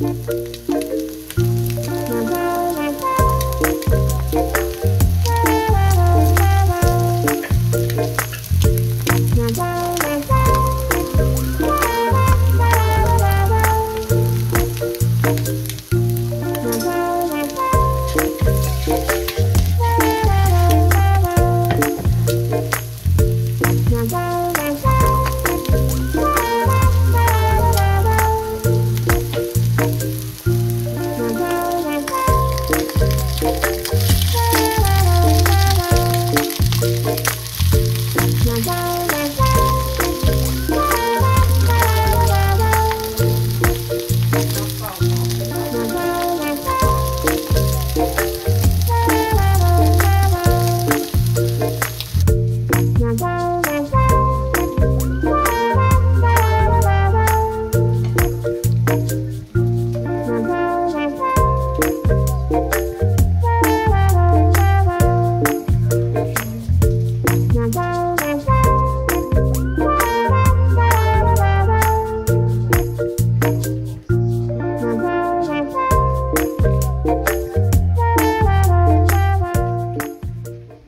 Música Bye.